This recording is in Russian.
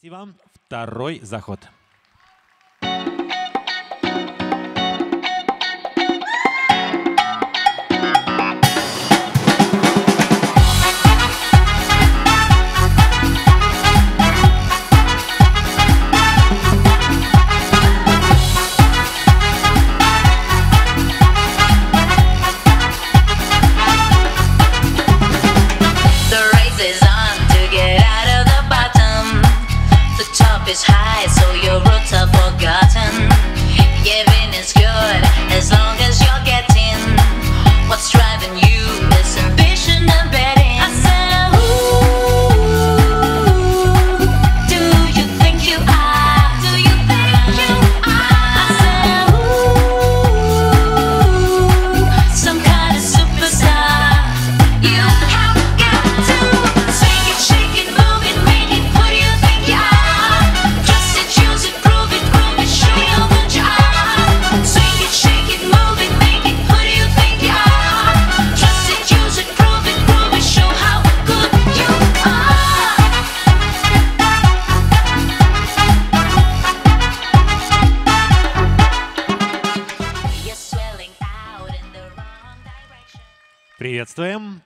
Спасибо. Второй заход. Is Приветствуем.